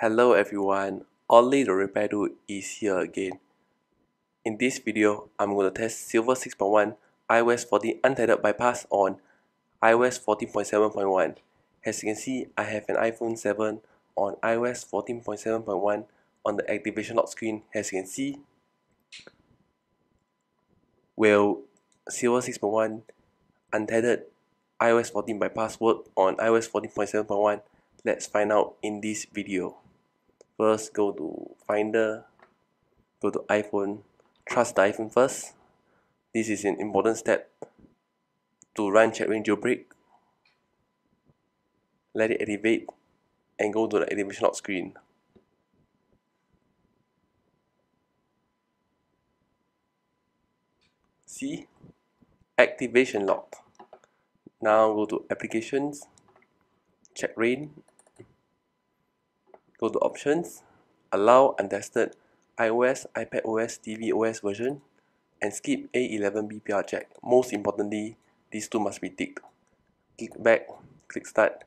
Hello everyone, Only the repair dude is here again. In this video, I'm going to test Silver 6.1 iOS 14 untethered bypass on iOS 14.7.1. As you can see, I have an iPhone 7 on iOS 14.7.1 on the activation lock screen as you can see. Will Silver 6.1 untethered iOS 14 bypass work on iOS 14.7.1? Let's find out in this video first go to finder go to iphone trust the iphone first. This is an important step to run chatrain jailbreak. Let it activate and go to the activation lock screen. See? Activation lock. Now go to applications chatrain Go to options, allow untested iOS, iPadOS, tvOS version, and skip A11 BPR check. Most importantly, these two must be ticked. Click back, click start,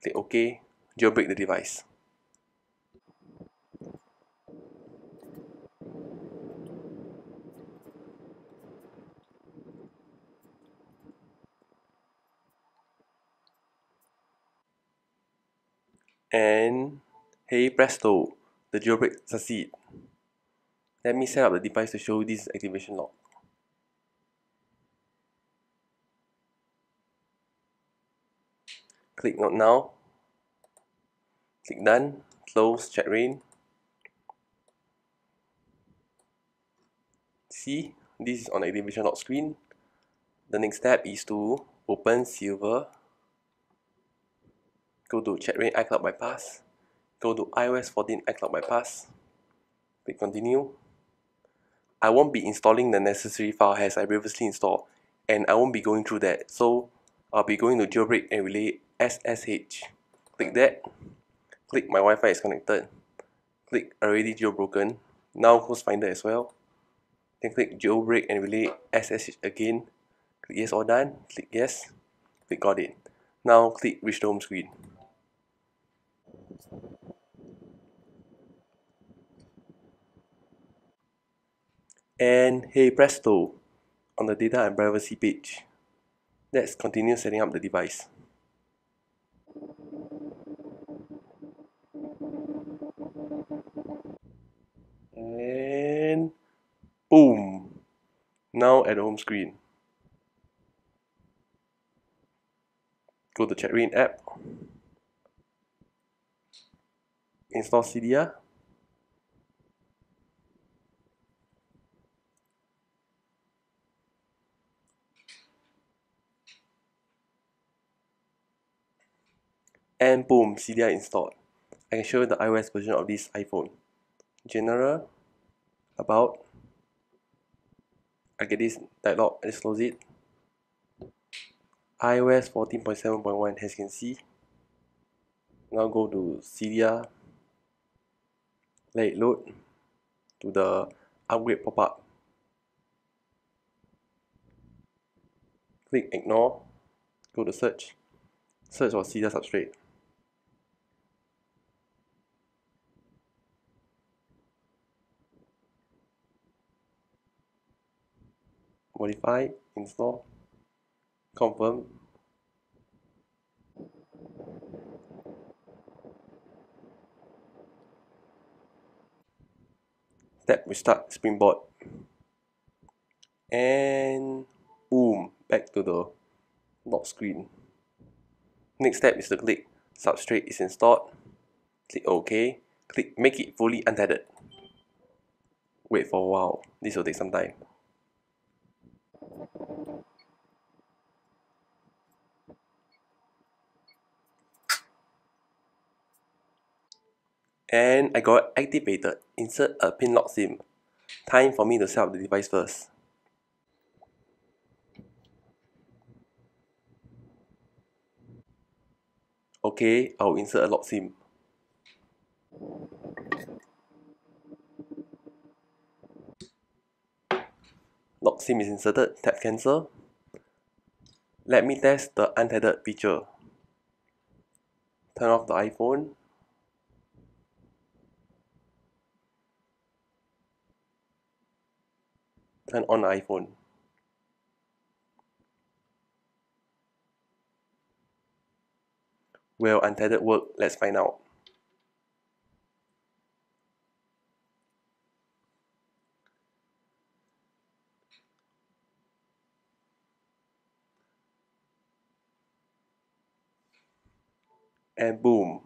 click OK, jailbreak the device. And Hey presto, the jailbreak succeed. Let me set up the device to show this activation lock. Click Not Now. Click Done. Close chat Chatrain. See, this is on the activation lock screen. The next step is to open Silver. Go to chat Chatrain iCloud Bypass go to iOS 14 iCloud bypass click continue. I won't be installing the necessary file as I previously installed and I won't be going through that. So I'll be going to jailbreak and relay SSH click that. Click my Wi-Fi is connected. Click already jailbroken now close finder as well. Then click jailbreak and relay SSH again. Click yes or done. Click yes. Click got it. Now click reach the home screen and hey presto on the data and privacy page. Let's continue setting up the device. And boom. Now at the home screen. Go to Chatrain app. Install Cydia and boom Cydia installed. I can show you the iOS version of this iPhone. General about I get this dialog I just close it. iOS 14.7.1 as you can see. Now go to Cydia let it load to the upgrade pop-up. Click ignore. Go to search. Search for Cydia substrate modify, install, confirm. Step restart Springboard. And boom, back to the lock screen. Next step is to click substrate is installed. Click OK. Click make it fully untethered. Wait for a while. This will take some time. And I got activated. Insert a pin lock SIM. Time for me to set up the device first. Okay, I'll insert a lock SIM. Log SIM is inserted, tap cancel. Let me test the untethered feature. Turn off the iPhone. Turn on the iPhone. Will untethered work? Let's find out. And boom.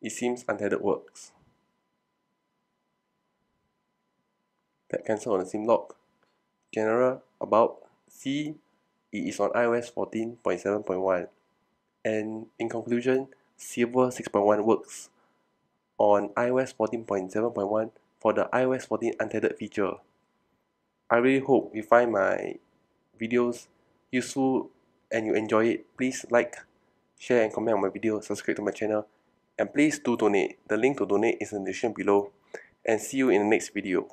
It seems untethered works. Tap cancel on the SIM lock. General, about, C, it is on iOS 14.7.1. And in conclusion, Silver 6.1 works on iOS 14.7.1 for the iOS 14 untethered feature. I really hope you find my videos useful and you enjoy it. Please like, share and comment on my video, subscribe to my channel, and please do donate. The link to donate is in the description below. And see you in the next video.